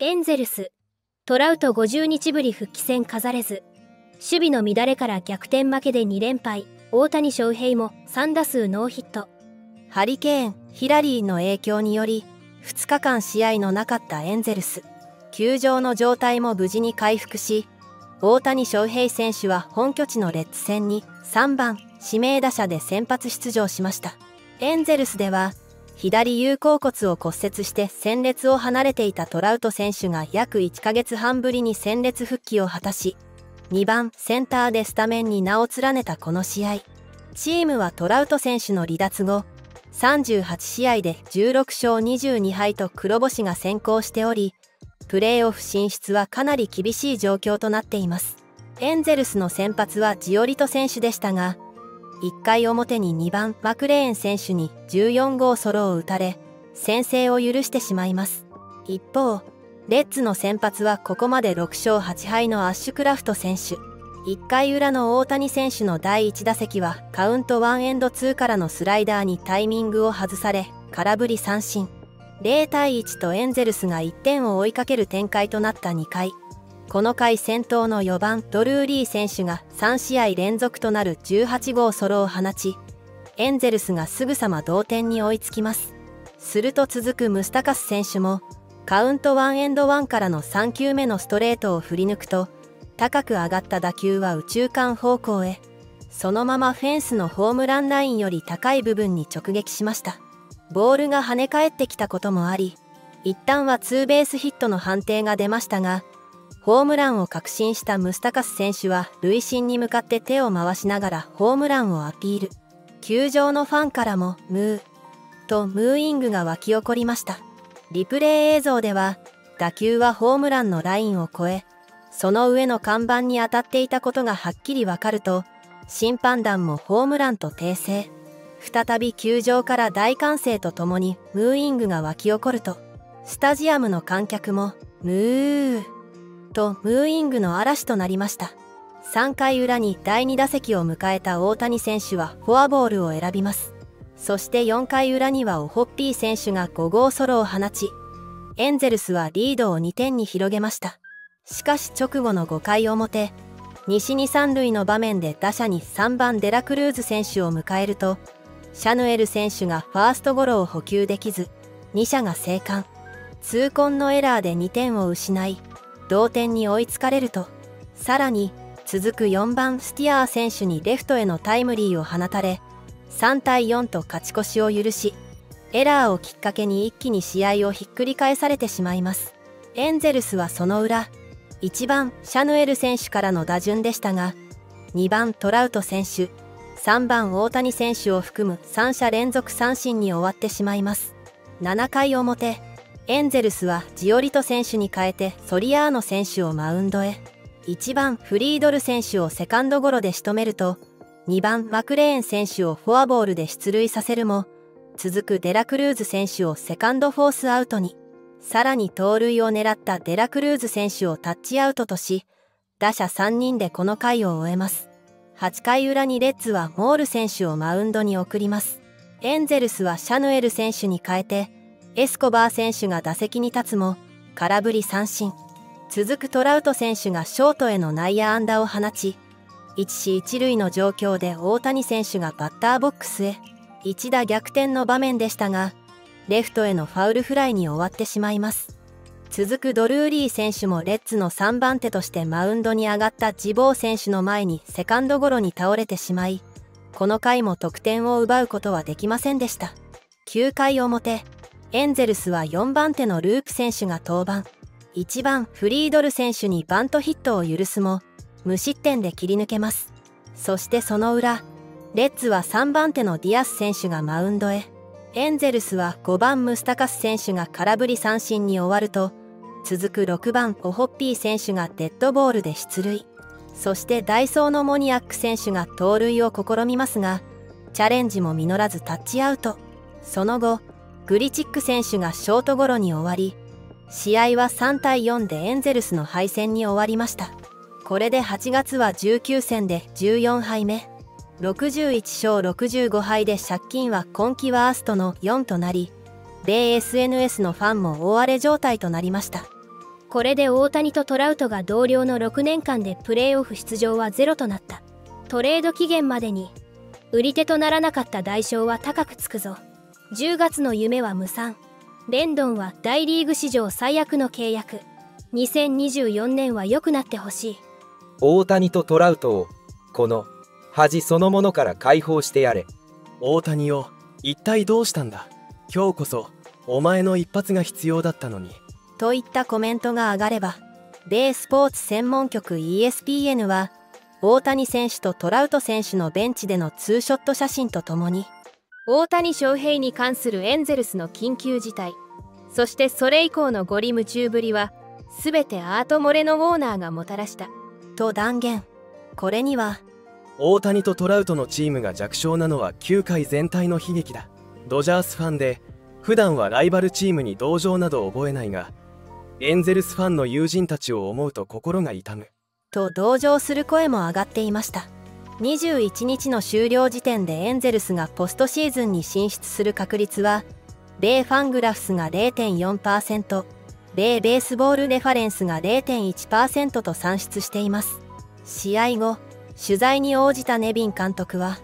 エンゼルス、トラウト50日ぶり復帰戦飾れず、守備の乱れから逆転負けで2連敗、大谷翔平も3打数ノーヒット。ハリケーン、ヒラリーの影響により、2日間試合のなかったエンゼルス。球場の状態も無事に回復し、大谷翔平選手は本拠地のレッツ戦に3番指名打者で先発出場しました。エンゼルスでは左有鉤骨を骨折して戦列を離れていたトラウト選手が約1ヶ月半ぶりに戦列復帰を果たし2番センターでスタメンに名を連ねたこの試合。チームはトラウト選手の離脱後38試合で16勝22敗と黒星が先行しておりプレーオフ進出はかなり厳しい状況となっています。エンゼルスの先発はジオリト選手でしたが1回表に2番マクレーン選手に14号ソロを打たれ先制を許してしまいます。一方レッツの先発はここまで6勝8敗のアッシュクラフト選手。1回裏の大谷選手の第1打席はカウント1エンド2からのスライダーにタイミングを外され空振り三振。0対1とエンゼルスが1点を追いかける展開となった2回。この回先頭の4番ドルーリー選手が3試合連続となる18号ソロを放ちエンゼルスがすぐさま同点に追いつきます。すると続くムスタカス選手もカウント1エンド1からの3球目のストレートを振り抜くと高く上がった打球は宇宙間方向へ。そのままフェンスのホームランラインより高い部分に直撃しました。ボールが跳ね返ってきたこともあり一旦はツーベースヒットの判定が出ましたがホームランを確信したムスタカス選手は塁審に向かって手を回しながらホームランをアピール。球場のファンからもムーとムーイングが沸き起こりました。リプレイ映像では打球はホームランのラインを越えその上の看板に当たっていたことがはっきりわかると審判団もホームランと訂正。再び球場から大歓声とともにムーイングが沸き起こるとスタジアムの観客もムー。とムーイングの嵐となりました。3回裏に第2打席を迎えた大谷選手はフォアボールを選びます。そして4回裏にはオホッピー選手が5号ソロを放ちエンゼルスはリードを2点に広げました。しかし直後の5回表西に三塁の場面で打者に3番デラクルーズ選手を迎えるとシャヌエル選手がファーストゴロを補給できず2者が生還。痛恨のエラーで2点を失い同点に追いつかれるとさらに続く4番スティアー選手にレフトへのタイムリーを放たれ3対4と勝ち越しを許しエラーをきっかけに一気に試合をひっくり返されてしまいます。エンゼルスはその裏1番シャヌエル選手からの打順でしたが2番トラウト選手3番大谷選手を含む3者連続三振に終わってしまいます。7回表エンゼルスはジオリト選手に変えてソリアーノ選手をマウンドへ。1番フリードル選手をセカンドゴロで仕留めると2番マクレーン選手をフォアボールで出塁させるも続くデラクルーズ選手をセカンドフォースアウトに。さらに盗塁を狙ったデラクルーズ選手をタッチアウトとし打者3人でこの回を終えます。8回裏にレッズはモール選手をマウンドに送ります。エンゼルスはシャヌエル選手に変えてエスコバー選手が打席に立つも空振り三振。続くトラウト選手がショートへの内野安打を放ち一死一塁の状況で大谷選手がバッターボックスへ。一打逆転の場面でしたがレフトへのファウルフライに終わってしまいます。続くドルーリー選手もレッツの3番手としてマウンドに上がったジボー選手の前にセカンドゴロに倒れてしまいこの回も得点を奪うことはできませんでした。9回表エンゼルスは4番手のループ選手が登板。1番フリードル選手にバントヒットを許すも無失点で切り抜けます。そしてその裏レッズは3番手のディアス選手がマウンドへ。エンゼルスは5番ムスタカス選手が空振り三振に終わると続く6番オホッピー選手がデッドボールで出塁。そしてダイソーのモニアック選手が盗塁を試みますがチャレンジも実らずタッチアウト。その後グリチック選手がショートゴロに終わり試合は3対4でエンゼルスの敗戦に終わりました。これで8月は19戦で14敗目。61勝65敗で借金は今季ワーストの4となり米 SNS のファンも大荒れ状態となりました。これで大谷とトラウトが同僚の6年間でプレーオフ出場はゼロとなった。トレード期限までに売り手とならなかった代償は高くつくぞ。10月の夢は無産レンドンは大リーグ史上最悪の契約。2024年は良くなってほしい。大谷とトラウトをこの恥そのものから解放してやれ。大谷を一体どうしたんだ？今日こそお前の一発が必要だったのに。といったコメントが上がれば米スポーツ専門局 ESPN は大谷選手とトラウト選手のベンチでのツーショット写真とともに大谷翔平に関するエンゼルスの緊急事態。そしてそれ以降のゴリ夢中ぶりは全てアート・モレノ・ウォーナーがもたらした。と断言。これには大谷とトラウトのチームが弱小なのは球界全体の悲劇だ。ドジャースファンで普段はライバルチームに同情など覚えないがエンゼルスファンの友人たちを思うと心が痛む。と同情する声も上がっていました21日の終了時点でエンゼルスがポストシーズンに進出する確率は米ファングラフスが0.4%米ベースボールレファレンスが0.1%と算出しています。試合後取材に応じたネビン監督は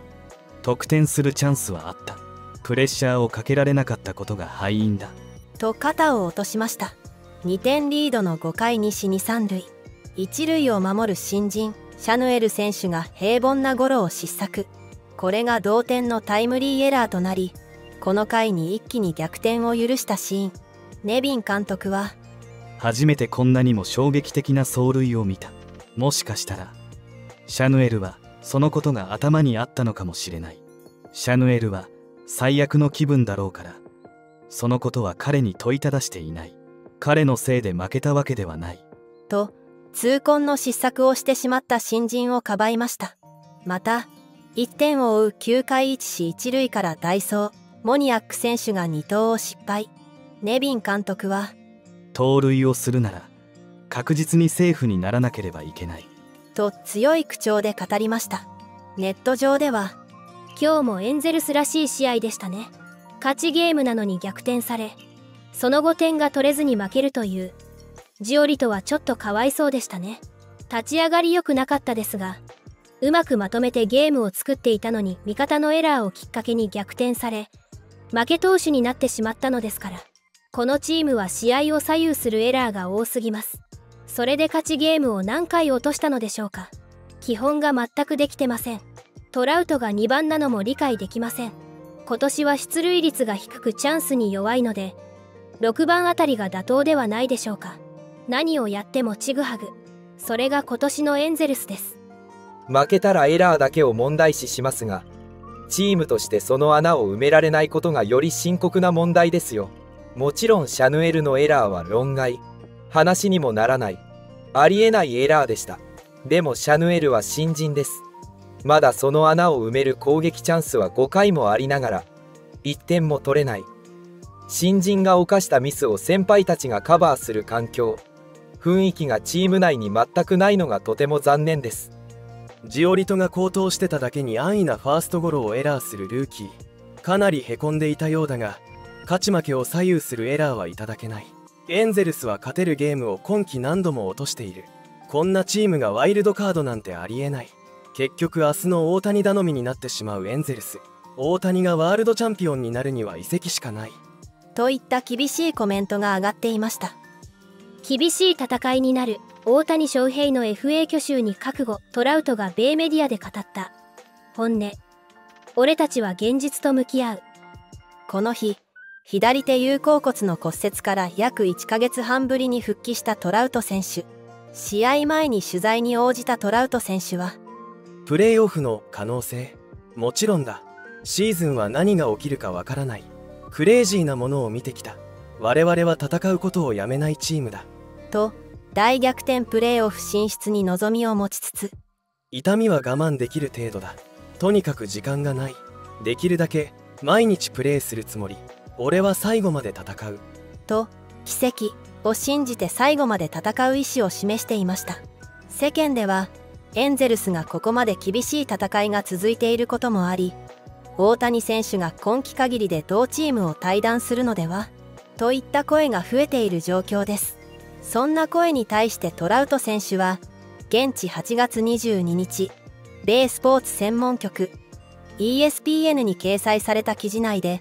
得点するチャンスはあった。プレッシャーをかけられなかったことが敗因だ。と肩を落としました。2点リードの5回に死に3塁。1塁を守る新人シャヌエル選手が平凡なゴロを失策。これが同点のタイムリーエラーとなりこの回に一気に逆転を許したシーン。ネビン監督は初めてこんなにも衝撃的な走塁を見た。もしかしたらシャヌエルはそのことが頭にあったのかもしれない。シャヌエルは最悪の気分だろうからそのことは彼に問いただしていない。彼のせいで負けたわけではない。と痛恨の失策をしてしまった新人をかばいました。また1点を追う9回1死1塁からダイソーモニアック選手が2投を失敗。ネビン監督は盗塁をするなら確実にセーフにならなければいけない。と強い口調で語りました。ネット上では今日もエンゼルスらしい試合でしたね。勝ちゲームなのに逆転されその後点が取れずに負けるというジオリトはちょっとかわいそうでしたね。立ち上がり良くなかったですがうまくまとめてゲームを作っていたのに味方のエラーをきっかけに逆転され負け投手になってしまったのですからこのチームは試合を左右するエラーが多すぎます。それで勝ちゲームを何回落としたのでしょうか。基本が全くできてません。トラウトが2番なのも理解できません。今年は出塁率が低くチャンスに弱いので6番あたりが妥当ではないでしょうか。何をやってもちぐはぐ。それが今年のエンゼルスです。負けたらエラーだけを問題視しますがチームとしてその穴を埋められないことがより深刻な問題ですよ。もちろんシャヌエルのエラーは論外。話にもならない。ありえないエラーでした。でもシャヌエルは新人です。まだその穴を埋める攻撃チャンスは5回もありながら1点も取れない。新人が犯したミスを先輩たちがカバーする環境。雰囲気がチーム内に全くないのがとても残念です。ジオリトが高騰してただけに安易なファーストゴロをエラーするルーキー。かなりへこんでいたようだが勝ち負けを左右するエラーはいただけない。エンゼルスは勝てるゲームを今季何度も落としている。こんなチームがワイルドカードなんてありえない。結局明日の大谷頼みになってしまうエンゼルス。大谷がワールドチャンピオンになるには移籍しかない。といった厳しいコメントが上がっていました厳しい戦いになる。大谷翔平の FA 去就に覚悟。トラウトが米メディアで語った。本音。俺たちは現実と向き合う。この日左手有鉤骨の骨折から約1ヶ月半ぶりに復帰したトラウト選手。試合前に取材に応じたトラウト選手はプレーオフの可能性？もちろんだ。シーズンは何が起きるかわからない。クレイジーなものを見てきた。我々は戦うことをやめないチームだ。と大逆転プレーオフ進出に望みを持ちつつ痛みは我慢できる程度だ。とにかく時間がない。できるだけ毎日プレーするつもり。俺は最後まで戦う。と奇跡を信じて最後まで戦う意思を示していました。世間ではエンゼルスがここまで厳しい戦いが続いていることもあり大谷選手が今季限りで同チームを退団するのではといった声が増えている状況ですそんな声に対してトラウト選手は現地8月22日米スポーツ専門局 ESPN に掲載された記事内で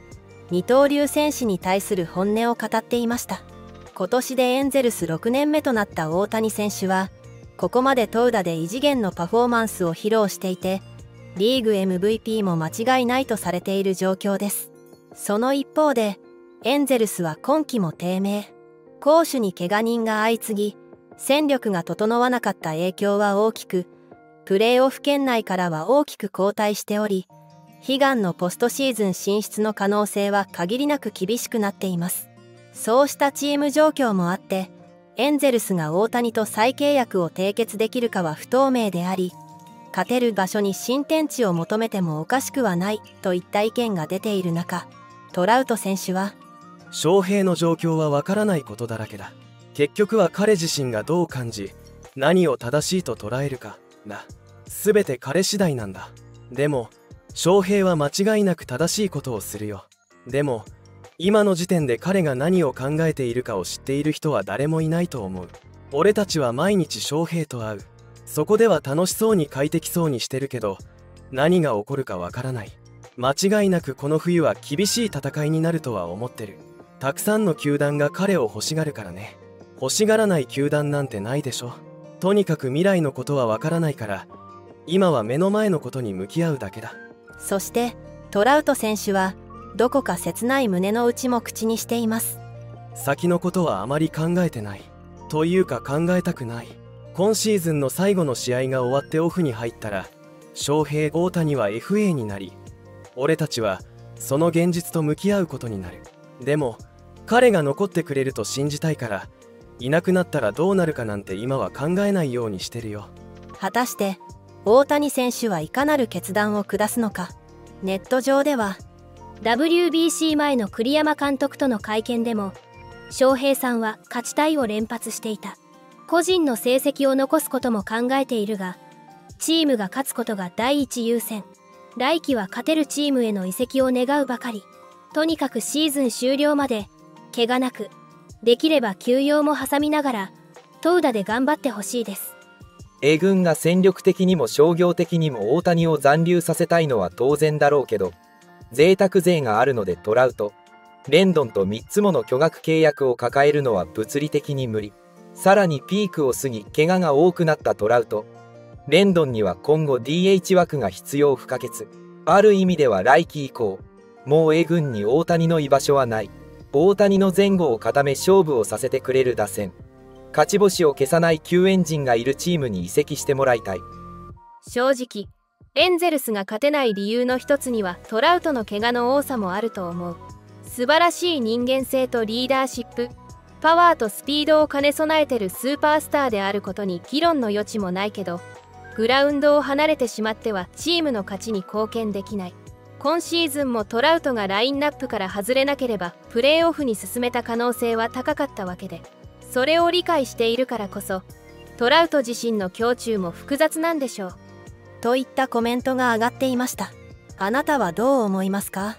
二刀流選手に対する本音を語っていました。今年でエンゼルス6年目となった大谷選手はここまで投打で異次元のパフォーマンスを披露していてリーグ MVP も間違いないとされている状況です。その一方でエンゼルスは今季も低迷。攻守に怪我人が相次ぎ戦力が整わなかった影響は大きくプレーオフ圏内からは大きく後退しており悲願のポストシーズン進出の可能性は限りなく厳しくなっています。そうしたチーム状況もあってエンゼルスが大谷と再契約を締結できるかは不透明であり勝てる場所に新天地を求めてもおかしくはないといった意見が出ている中トラウト選手は翔平の状況はわからないことだらけだ。結局は彼自身がどう感じ何を正しいと捉えるかだ全て彼次第なんだ。でも翔平は間違いなく正しいことをするよ。でも今の時点で彼が何を考えているかを知っている人は誰もいないと思う。俺たちは毎日翔平と会う。そこでは楽しそうに快適そうにしてるけど何が起こるかわからない。間違いなくこの冬は厳しい戦いになるとは思ってる。たくさんの球団が彼を欲しがるからね。欲しがらない球団なんてないでしょ。とにかく未来のことはわからないから今は目の前のことに向き合うだけだ。そしてトラウト選手はどこか切ない胸の内も口にしています。先のことはあまり考えてない。というか考えたくない。今シーズンの最後の試合が終わってオフに入ったら翔平大谷は FA になり俺たちはその現実と向き合うことになる。でも彼が残ってくれると信じたいからいなくなったらどうなるかなんて今は考えないようにしてるよ。果たして大谷選手はいかなる決断を下すのか。ネット上では WBC 前の栗山監督との会見でも翔平さんは勝ちたいを連発していた。個人の成績を残すことも考えているがチームが勝つことが第一優先。来季は勝てるチームへの移籍を願うばかり。とにかくシーズン終了まで怪我なくできれば休養も挟みながら投打で頑張ってほしいです。A 軍が戦力的にも商業的にも大谷を残留させたいのは当然だろうけど贅沢税があるのでトラウトレンドンと3つもの巨額契約を抱えるのは物理的に無理。さらにピークを過ぎ怪我が多くなったトラウトレンドンには今後 DH 枠が必要不可欠。ある意味では来季以降もう A 軍に大谷の居場所はない。大谷の前後を固め勝負をさせてくれる打線。勝ち星を消さない救援陣がいるチームに移籍してもらいたい。正直エンゼルスが勝てない理由の一つにはトラウトの怪我の多さもあると思う。素晴らしい人間性とリーダーシップ。パワーとスピードを兼ね備えてるスーパースターであることに議論の余地もないけどグラウンドを離れてしまってはチームの勝ちに貢献できない。今シーズンもトラウトがラインナップから外れなければプレーオフに進めた可能性は高かったわけでそれを理解しているからこそトラウト自身の胸中も複雑なんでしょう。といったコメントが上がっていました。あなたはどう思いますか？